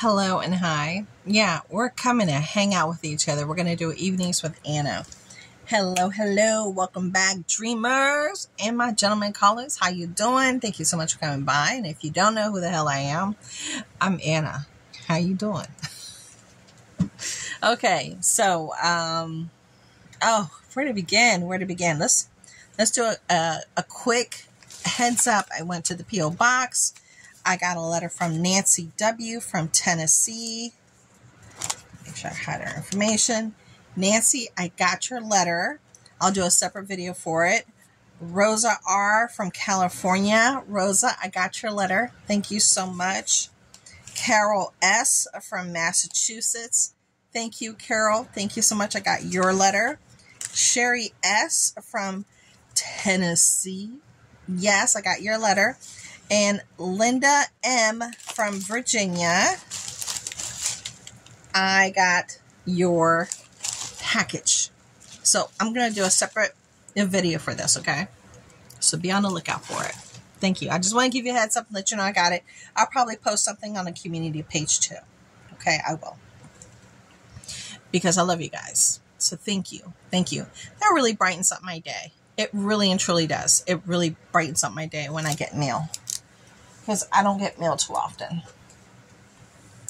Hello and hi. Yeah, we're coming to hang out with each other. We're going to do evenings with Ana. Hello, hello. Welcome back, dreamers and my gentlemen callers. How you doing? Thank you so much for coming by. And if you don't know who the hell I am, I'm Ana. How you doing? okay, so um oh, where to begin? Where to begin? Let's let's do a, a, a quick heads up. I went to the PO box. I got a letter from Nancy W. from Tennessee. Make sure I had her information. Nancy, I got your letter. I'll do a separate video for it. Rosa R. from California. Rosa, I got your letter. Thank you so much. Carol S. from Massachusetts. Thank you, Carol. Thank you so much. I got your letter. Sherry S. from Tennessee. Yes, I got your letter. And Linda M. from Virginia. I got your package. So I'm going to do a separate video for this, okay? So be on the lookout for it. Thank you. I just want to give you a heads up and let you know I got it. I'll probably post something on the community page too. Okay, I will. Because I love you guys. So thank you. Thank you. That really brightens up my day. It really and truly does. It really brightens up my day when I get mail. Because I don't get mail too often.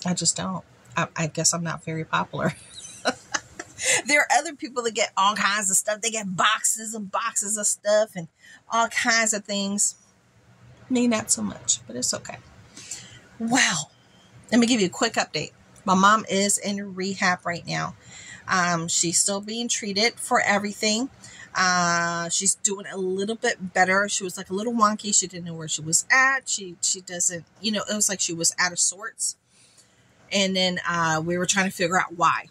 I just don't. I, I guess I'm not very popular. there are other people that get all kinds of stuff. They get boxes and boxes of stuff and all kinds of things. Me, not so much, but it's okay. Wow. Let me give you a quick update. My mom is in rehab right now. Um, she's still being treated for everything. Uh, she's doing a little bit better. She was like a little wonky. She didn't know where she was at. She she doesn't, you know, it was like she was out of sorts. And then uh, we were trying to figure out why.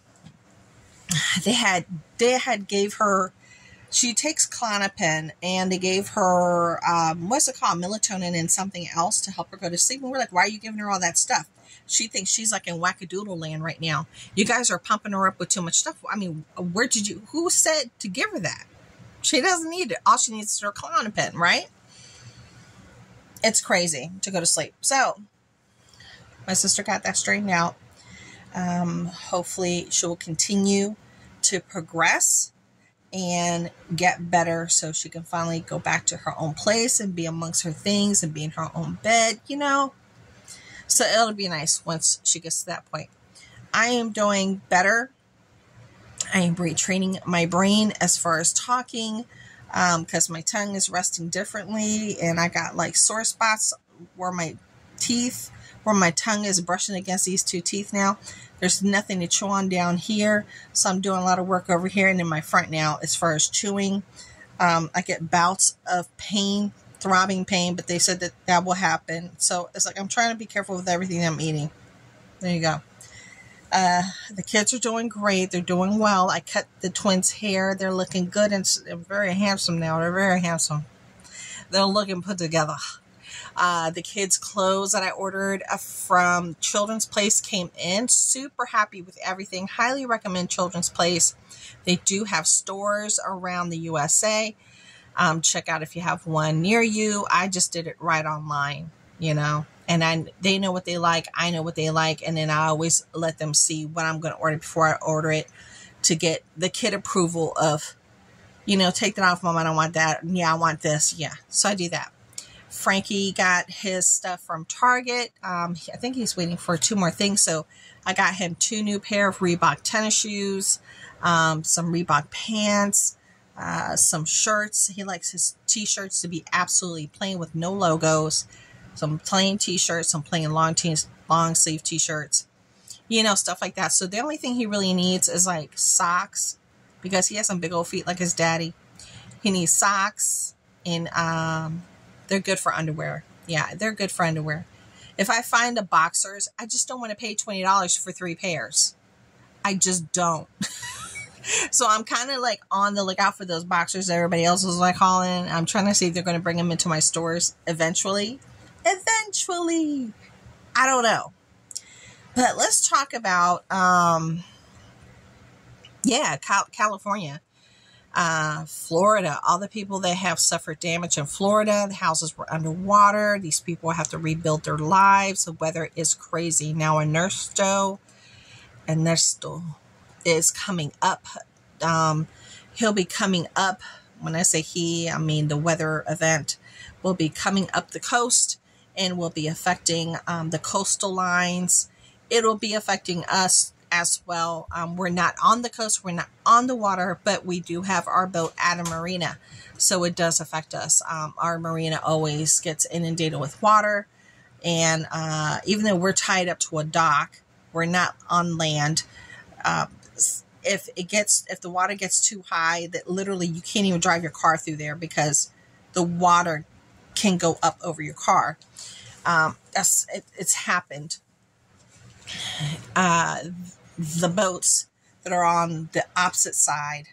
They had they had gave her. She takes Klonopin, and they gave her um, what's it called, melatonin, and something else to help her go to sleep. And we're like, why are you giving her all that stuff? She thinks she's like in wackadoodle land right now. You guys are pumping her up with too much stuff. I mean, where did you? Who said to give her that? She doesn't need it. All she needs is her Klonopin, right? It's crazy to go to sleep. So, my sister got that straightened out. Um, hopefully, she will continue to progress and get better so she can finally go back to her own place and be amongst her things and be in her own bed, you know. So, it'll be nice once she gets to that point. I am doing better I am retraining my brain as far as talking because um, my tongue is resting differently and I got like sore spots where my teeth, where my tongue is brushing against these two teeth now. There's nothing to chew on down here. So I'm doing a lot of work over here and in my front now as far as chewing. Um, I get bouts of pain, throbbing pain, but they said that that will happen. So it's like I'm trying to be careful with everything I'm eating. There you go. Uh, the kids are doing great. They're doing well. I cut the twins' hair. They're looking good and they're very handsome now. They're very handsome. They're looking put together. Uh, the kids' clothes that I ordered uh, from Children's Place came in. Super happy with everything. Highly recommend Children's Place. They do have stores around the USA. Um, check out if you have one near you. I just did it right online, you know and I they know what they like, I know what they like, and then I always let them see what I'm going to order before I order it to get the kid approval of, you know, take that off, mom. I don't want that. Yeah, I want this. Yeah, so I do that. Frankie got his stuff from Target. Um, I think he's waiting for two more things, so I got him two new pair of Reebok tennis shoes, um, some Reebok pants. Uh, some shirts. He likes his t-shirts to be absolutely plain with no logos some plain t-shirts, some plain long t- long sleeve t-shirts, you know, stuff like that. So the only thing he really needs is like socks because he has some big old feet like his daddy. He needs socks and um, they're good for underwear. Yeah, they're good for underwear. If I find the boxers, I just don't want to pay twenty dollars for three pairs. I just don't. so I'm kind of like on the lookout for those boxers everybody else was like calling. I'm trying to see if they're going to bring them into my stores eventually. Eventually. I don't know. But let's talk about, um, yeah, California. Uh, Florida, all the people that have suffered damage in Florida, the houses were underwater. These people have to rebuild their lives. The weather is crazy. Now, Ernesto, Ernesto is coming up. Um, he'll be coming up. When I say he, I mean the weather event will be coming up the coast and will be affecting um, the coastal lines. It'll be affecting us as well. Um, we're not on the coast, we're not on the water, but we do have our boat at a marina. So it does affect us. Um, our marina always gets inundated with water. And uh, even though we're tied up to a dock, we're not on land. Uh, if it gets, if the water gets too high, that literally you can't even drive your car through there because the water can go up over your car. Um, that's it, it's happened. Uh, the boats that are on the opposite side.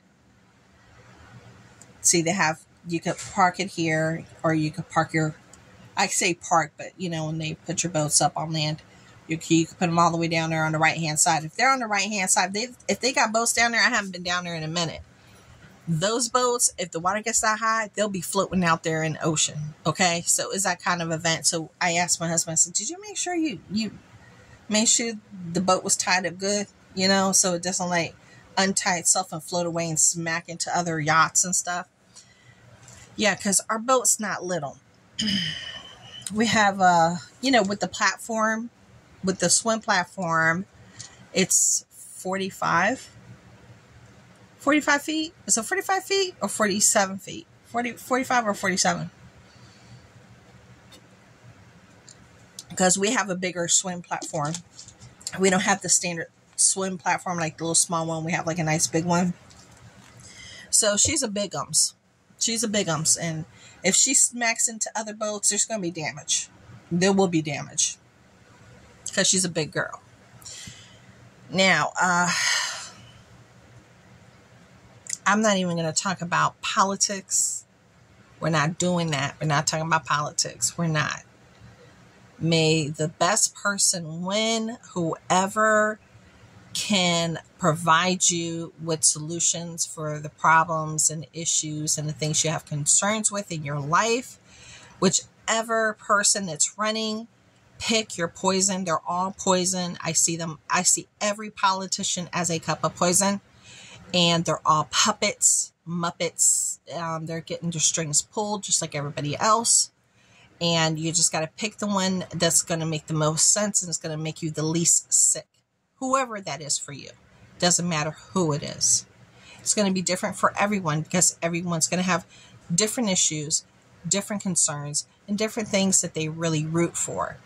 See, they have you could park it here, or you could park your. I say park, but you know when they put your boats up on land, you, you put them all the way down there on the right hand side. If they're on the right hand side, they if they got boats down there, I haven't been down there in a minute those boats, if the water gets that high, they'll be floating out there in the ocean. Okay, so it's that kind of event. So I asked my husband, I said, "Did you make sure you you make sure the boat was tied up good? You know, so it doesn't like untie itself and float away and smack into other yachts and stuff." Yeah, because our boat's not little. we have, uh, you know, with the platform, with the swim platform, it's forty five 45 feet? Is it 45 feet or 47 feet? 40, 45 or 47? Because we have a bigger swim platform. We don't have the standard swim platform like the little small one. We have like a nice big one. So she's a big ums. She's a big ums. And if she smacks into other boats, there's going to be damage. There will be damage. Because she's a big girl. Now, uh, I'm not even going to talk about politics. We're not doing that. We're not talking about politics. We're not. May the best person win, whoever can provide you with solutions for the problems and issues and the things you have concerns with in your life. Whichever person that's running, pick your poison. They're all poison. I see them, I see every politician as a cup of poison and they're all puppets, muppets. Um, they're getting their strings pulled just like everybody else. And you just got to pick the one that's going to make the most sense and it's going to make you the least sick. Whoever that is for you. Doesn't matter who it is. It's going to be different for everyone because everyone's going to have different issues, different concerns, and different things that they really root for.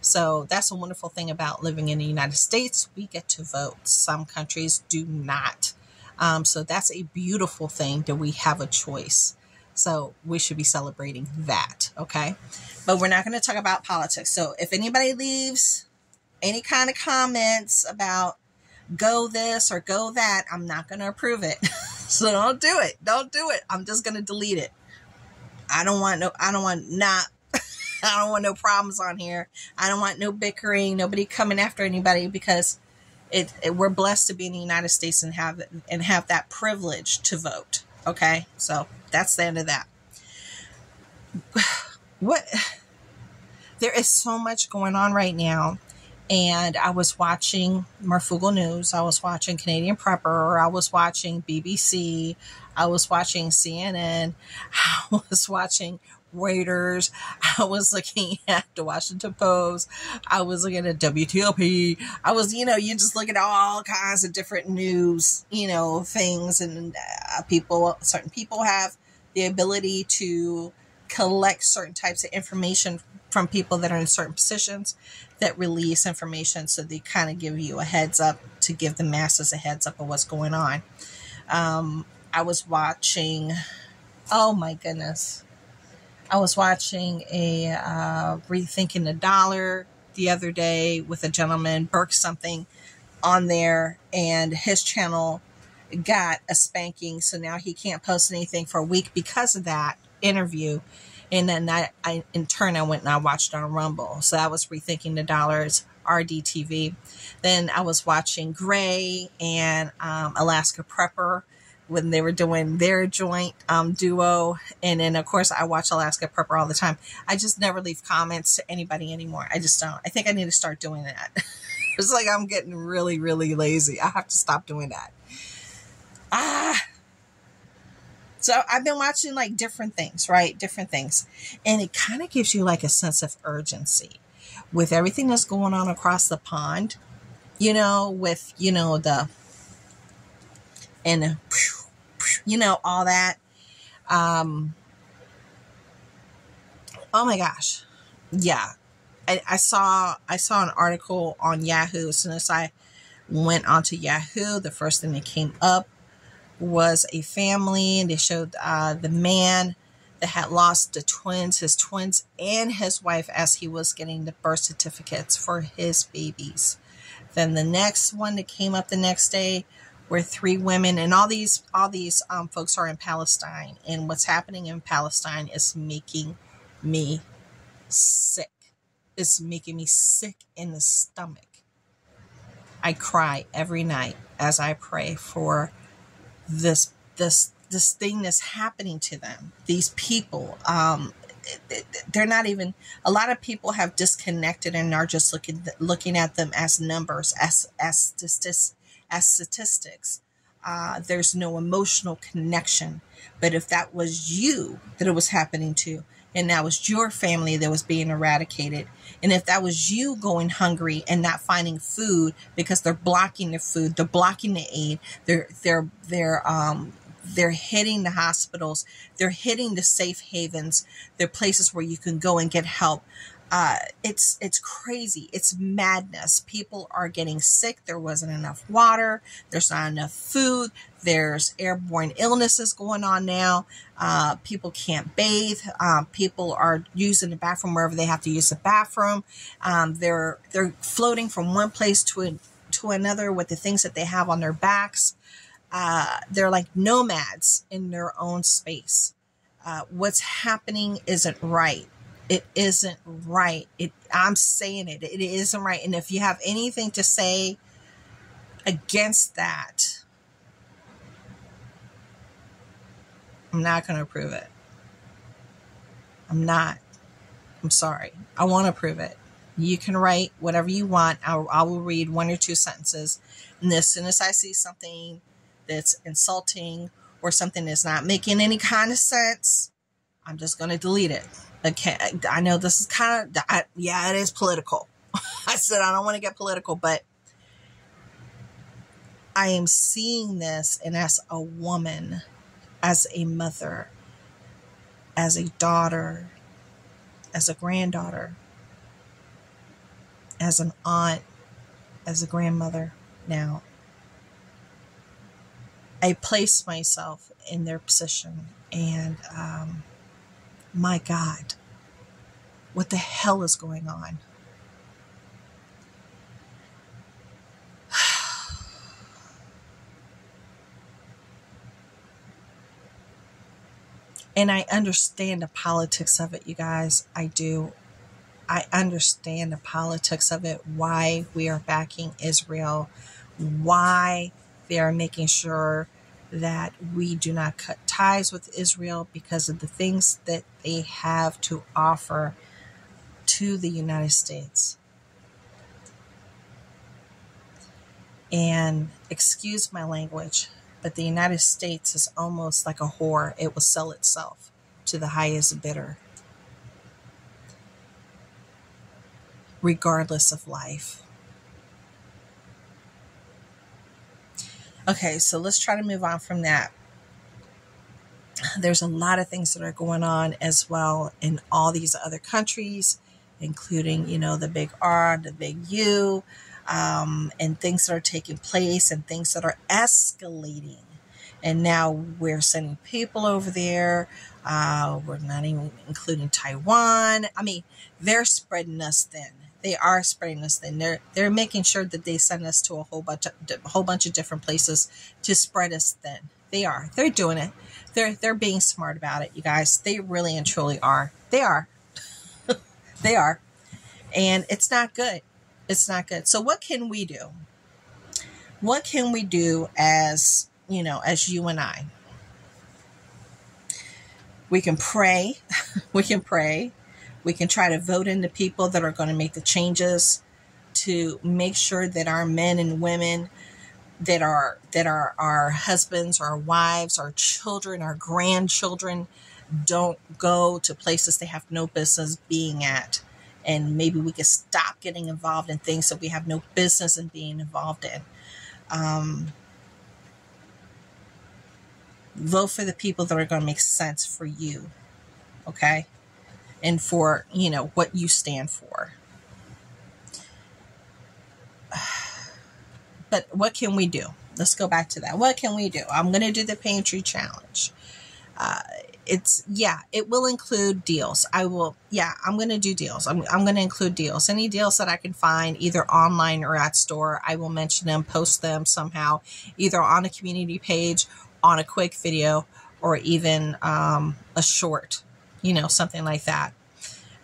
So that's a wonderful thing about living in the United States. We get to vote. Some countries do not. Um, so that's a beautiful thing that we have a choice. So we should be celebrating that. Okay. But we're not going to talk about politics. So if anybody leaves any kind of comments about go this or go that, I'm not going to approve it. so don't do it. Don't do it. I'm just going to delete it. I don't want no, I don't want not, I don't want no problems on here. I don't want no bickering, nobody coming after anybody because it, it, we're blessed to be in the United States and have and have that privilege to vote. Okay, so that's the end of that. What there is so much going on right now, and I was watching Marfoogle News. I was watching Canadian Prepper. I was watching BBC. I was watching CNN. I was watching Reuters. I was looking at the Washington Post. I was looking at WTOP. I was, you know, you just look at all kinds of different news, you know, things, and uh, people, certain people have the ability to collect certain types of information from people that are in certain positions that release information so they kind of give you a heads up to give the masses a heads up of what's going on. Um, I was watching, oh my goodness I was watching a uh, Rethinking the Dollar the other day with a gentleman, Burke something, on there, and his channel got a spanking. So now he can't post anything for a week because of that interview. And then I, I in turn, I went and I watched on Rumble. So I was Rethinking the Dollars, RDTV. Then I was watching Gray and um, Alaska Prepper when they were doing their joint um, duo. And then, of course, I watch Alaska Prepper all the time. I just never leave comments to anybody anymore. I just don't. I think I need to start doing that. it's like I'm getting really, really lazy. I have to stop doing that. Ah. So I've been watching like different things, right? Different things. And it kind of gives you like a sense of urgency with everything that's going on across the pond, you know, with, you know, the, and you know, all that. Um, oh my gosh. Yeah. I, I saw, I saw an article on Yahoo. As soon as I went onto Yahoo, the first thing that came up was a family and they showed, uh, the man that had lost the twins, his twins and his wife as he was getting the birth certificates for his babies. Then the next one that came up the next day were three women and all these all these um, folks are in Palestine, and what's happening in Palestine is making me sick. It's making me sick in the stomach. I cry every night as I pray for this this this thing that's happening to them. These people, um, they're not even. A lot of people have disconnected and are just looking looking at them as numbers, as as statistics as statistics. Uh, there's no emotional connection. But if that was you that it was happening to, and that was your family that was being eradicated, and if that was you going hungry and not finding food because they're blocking the food, they're blocking the aid, they're they're they're um they're hitting the hospitals, they're hitting the safe havens, they're places where you can go and get help uh, it's it's crazy. It's madness. People are getting sick. There wasn't enough water. There's not enough food. There's airborne illnesses going on now. Uh, people can't bathe. Um, people are using the bathroom wherever they have to use the bathroom. Um, they're they're floating from one place to a, to another with the things that they have on their backs. Uh, they're like nomads in their own space. Uh, what's happening isn't right it isn't right. It I'm saying it. It isn't right. And if you have anything to say against that, I'm not going to approve it. I'm not. I'm sorry. I want to approve it. You can write whatever you want. I, I will read one or two sentences. And as soon as I see something that's insulting or something that's not making any kind of sense, I'm just going to delete it. Okay, I know this is kind of, I, yeah, it is political. I said I don't want to get political, but I am seeing this, and as a woman, as a mother, as a daughter, as a granddaughter, as an aunt, as a grandmother now, I place myself in their position and um, my God, what the hell is going on? And I understand the politics of it, you guys. I do. I understand the politics of it, why we are backing Israel, why they are making sure that we do not cut ties with Israel because of the things that they have to offer to the United States. And excuse my language, but the United States is almost like a whore. It will sell itself to the highest bidder, regardless of life. Okay, so let's try to move on from that. There's a lot of things that are going on as well in all these other countries, including, you know, the big R, the big U, um, and things that are taking place and things that are escalating. And now we're sending people over there. Uh, we're not even including Taiwan. I mean, they're spreading us thin they are spreading us thin. They're they're making sure that they send us to a whole bunch of a whole bunch of different places to spread us thin. They are. They're doing it. They're they're being smart about it, you guys. They really and truly are. They are. they are. And it's not good. It's not good. So what can we do? What can we do as you know, as you and I. We can pray. we can pray. We can try to vote in the people that are going to make the changes to make sure that our men and women that are that are our husbands, our wives, our children, our grandchildren don't go to places they have no business being at. And maybe we can stop getting involved in things that we have no business in being involved in. Um, vote for the people that are going to make sense for you. Okay? And for, you know, what you stand for. But what can we do? Let's go back to that. What can we do? I'm going to do the pantry challenge. Uh, it's yeah, it will include deals. I will yeah, I'm to do deals. I'm I'm to include deals. Any deals that I can find either online or at store, I will mention them, post them somehow, either on a community page, on a quick video, or even um, a short, you know, something like that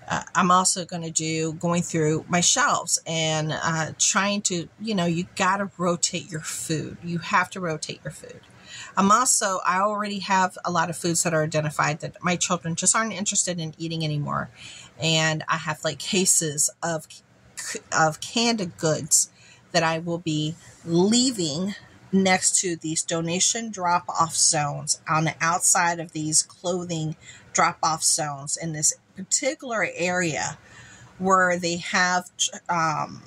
uh, I'm also going to do going through my shelves and uh, trying to, you know, you got to rotate your food. You have to rotate your food. I'm also, I already have a lot of foods that are identified that my children just aren't interested in eating anymore. And I have like cases of, of canned goods that I will be leaving next to these donation drop off zones on the outside of these clothing drop off zones in this particular area where they have um,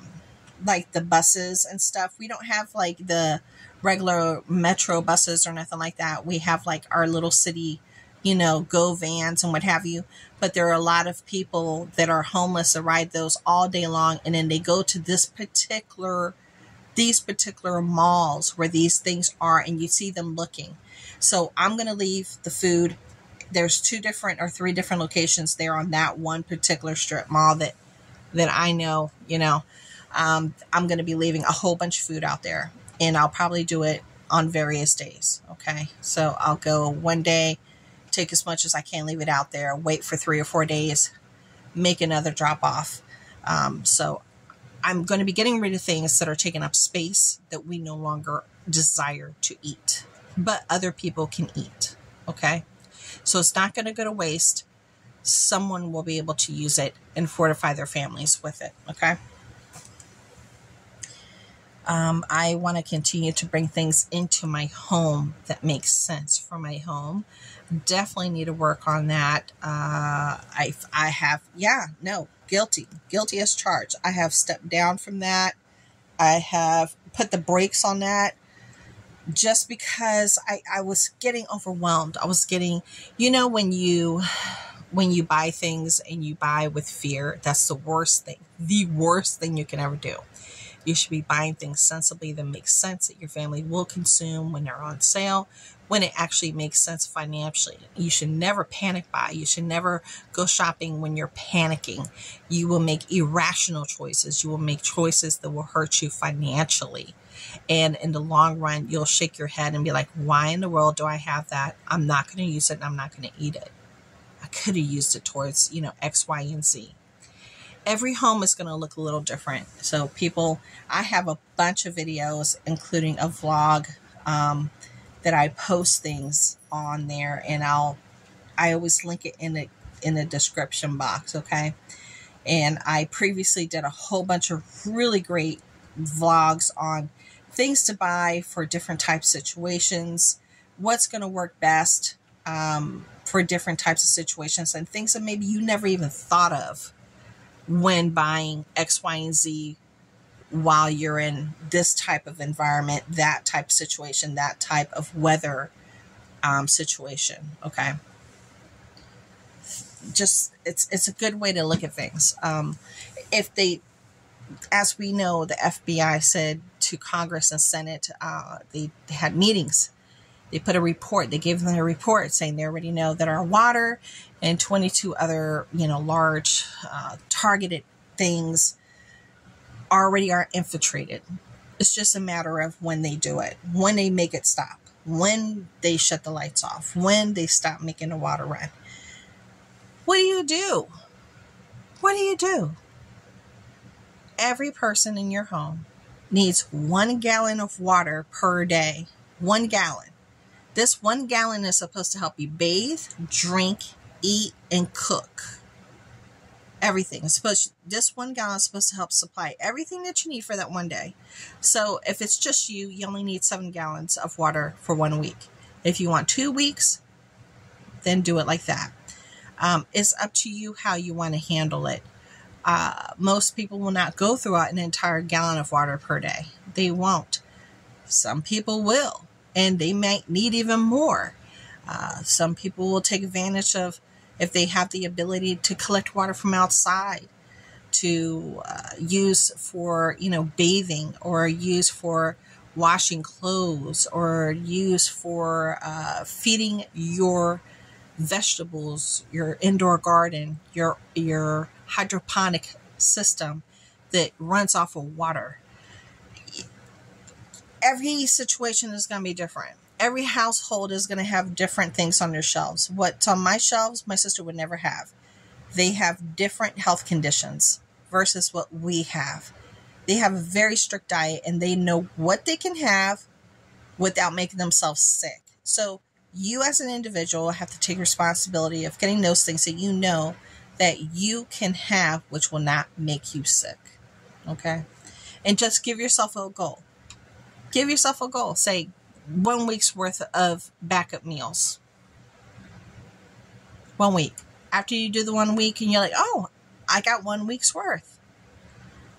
like the buses and stuff. We don't have like the regular metro buses or nothing like that. We have like our little city, you know, go vans and what have you. But there are a lot of people that are homeless that ride those all day long and then they go to this particular these particular malls where these things are and you see them looking. So I'm going to leave the food there's two different or three different locations there on that one particular strip mall that that I know, you know, um, I'm going to be leaving a whole bunch of food out there and I'll probably do it on various days. Okay. So I'll go one day, take as much as I can, leave it out there, wait for three or four days, make another drop off. Um, so I'm going to be getting rid of things that are taking up space that we no longer desire to eat, but other people can eat. Okay. So it's not going to go to waste. Someone will be able to use it and fortify their families with it. Okay. Um, I want to continue to bring things into my home that makes sense for my home. Definitely need to work on that. Uh, I, I have, yeah, no, guilty, guilty as charged. I have stepped down from that. I have put the brakes on that just because I, I was getting overwhelmed. I was getting, you know, when you when you buy things and you buy with fear, that's the worst thing. The worst thing you can ever do. You should be buying things sensibly that make sense that your family will consume when they're on sale, when it actually makes sense financially. You should never panic buy. You should never go shopping when you're panicking. You will make irrational choices. You will make choices that will hurt you financially. And in the long run, you'll shake your head and be like, why in the world do I have that? I'm not going to use it and I'm not going to eat it. I could have used it towards, you know, X, Y, and Z. Every home is going to look a little different. So, people, I have a bunch of videos, including a vlog um, that I post things on there, and I'll I always link it in the in the description box. Okay, and I previously did a whole bunch of really great vlogs on things to buy for different type situations, what's going to work best um, for different types of situations, and things that maybe you never even thought of when buying X, Y, and Z while you're in this type of environment, that type of situation, that type of weather um, situation. Okay. Just it's it's a good way to look at things. Um, if they as we know, the FBI said to Congress and Senate, uh, they had meetings. They put a report. They gave them a report saying they already know that our water and 22 other, you know, large uh, targeted things already are infiltrated. It's just a matter of when they do it, when they make it stop, when they shut the lights off, when they stop making the water run. What do you do? What do you do? every person in your home needs one gallon of water per day One gallon. This one gallon is supposed to help you bathe, drink, eat, and cook. Everything. It's supposed this one gallon is supposed to help supply everything that you need for that one day. So if it's just you, you only need seven gallons of water for one week. If you want two weeks, then do it like that. Um, it's up to you how you want to handle it. Uh, most people will not go through an entire gallon of water per day. They won't. Some people will, and they might need even more. Uh, some people will take advantage of if they have the ability to collect water from outside to uh, use for you know bathing or use for washing clothes or use for uh, feeding your vegetables, your indoor garden, your your hydroponic system that runs off of water. Every situation is going to be different. Every household is going to have different things on their shelves. What's on my shelves, my sister would never have. They have different health conditions versus what we have. They have a very strict diet and they know what they can have without making themselves sick. So, you as an individual have to take responsibility of getting those things that you know that you can have which will not make you sick. Okay? And just give yourself a goal. Give yourself a goal. Say one week's worth of backup meals. One week. After you do the one week and you're like, oh, I got one week's worth.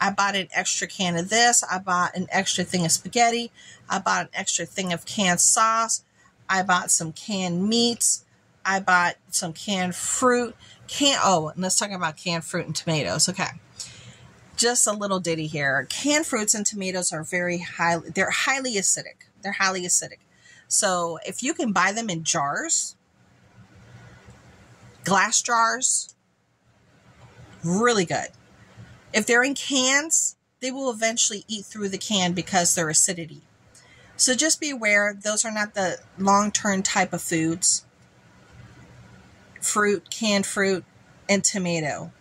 I bought an extra can of this. I bought an extra thing of spaghetti. I bought an extra thing of canned sauce. I bought some canned meats. I bought some canned fruit. Can oh, let's talk about canned fruit and tomatoes. Okay. Just a little ditty here. Canned fruits and tomatoes are very high they're highly acidic. They're highly acidic. So if you can buy them in jars, glass jars, really good. If they're in cans, they will eventually eat through the can because their acidity. So just be aware, those are not the long term type of foods. Fruit, canned fruit, and tomato.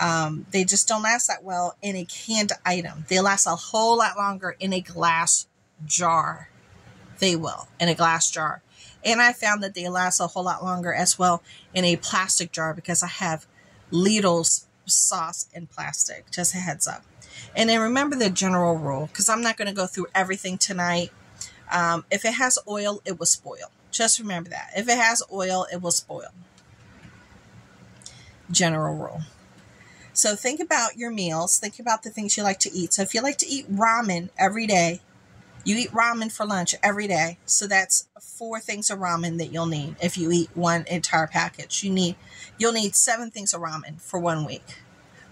Um, they just don't last that well in a canned item. They last a whole lot longer in a glass jar. They will in a glass jar. And I found that they last a whole lot longer as well in a plastic jar because I have Lidl's sauce in plastic. Just a heads up. And then remember the general rule because I'm not going to go through everything tonight. Um, if it has oil, it will spoil. Just remember that. If it has oil, it will spoil. General rule. So think about your meals. Think about the things you like to eat. So if you like to eat ramen every day, you eat ramen for lunch every day. So that's four things of ramen that you'll need if you eat one entire package. You need you'll need seven things of ramen for one week.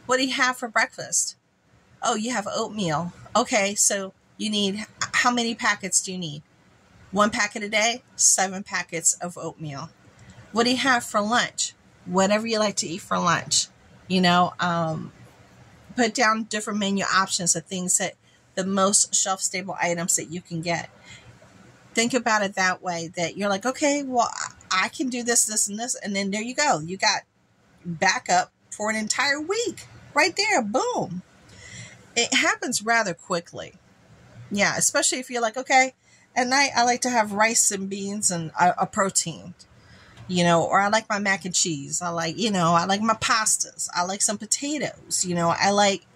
What do you have for breakfast? Oh, you have oatmeal. Okay, so you need how many packets do you need? One packet a day, seven packets of oatmeal. What do you have for lunch? Whatever you like to eat for lunch. You know, um, put down different menu options of things that the most shelf stable items that you can get. Think about it that way that you're like, okay, well, I can do this, this, and this. And then there you go. You got backup for an entire week right there. Boom. It happens rather quickly yeah, especially if you're like, okay, at night I like to have rice and beans and a, a protein, you know, or I like my mac and cheese. I like, you know, I like my pastas. I like some potatoes. You know, I like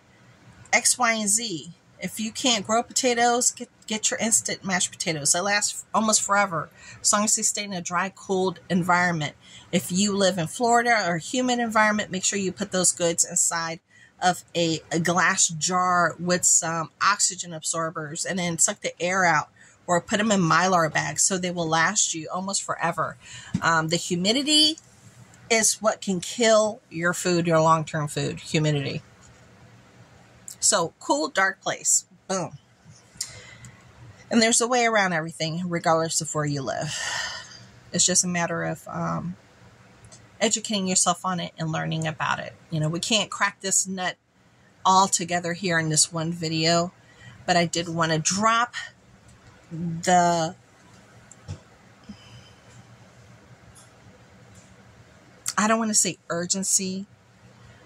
X, Y, and Z. If you can't grow potatoes, get get your instant mashed potatoes. They last almost forever, as long as they stay in a dry, cooled environment. If you live in Florida or humid environment, make sure you put those goods inside of a, a glass jar with some oxygen absorbers and then suck the air out or put them in mylar bags so they will last you almost forever. Um, the humidity is what can kill your food, your long term food, humidity. So, cool, dark place. Boom. And there's a way around everything, regardless of where you live. It's just a matter of um, educating yourself on it and learning about it. You know, we can't crack this nut all together here in this one video, but I did want to drop the I don't want to say urgency,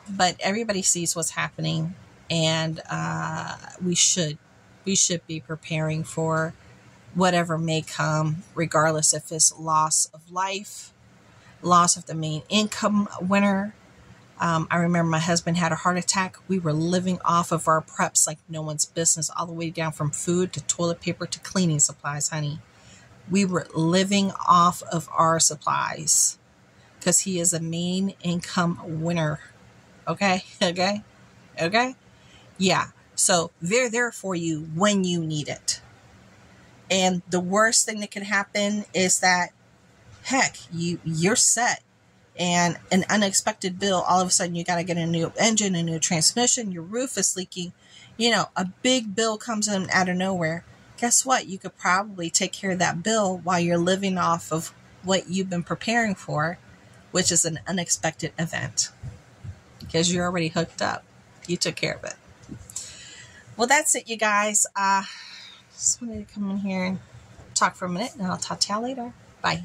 but everybody sees what's happening, and uh, we should we should be preparing for whatever may come, regardless if it's loss of life, loss of the main income winner. Um, I remember my husband had a heart attack. We were living off of our preps like no one's business, all the way down from food to toilet paper to cleaning supplies, honey. We were living off of our supplies because he is a main income winner. Okay, okay, okay. Yeah, so they're there for you when you need it. And the worst thing that can happen is that, heck, you you're set, and an unexpected bill. All of a sudden, you got to get a new engine, a new transmission. Your roof is leaking. You know, a big bill comes in out of nowhere. Guess what? You could probably take care of that bill while you're living off of what you've been preparing for, which is an unexpected event because you're already hooked up. You took care of it. Well, that's it, you guys. Uh, just wanted to come in here and talk for a minute, and I'll talk to y'all later. Bye.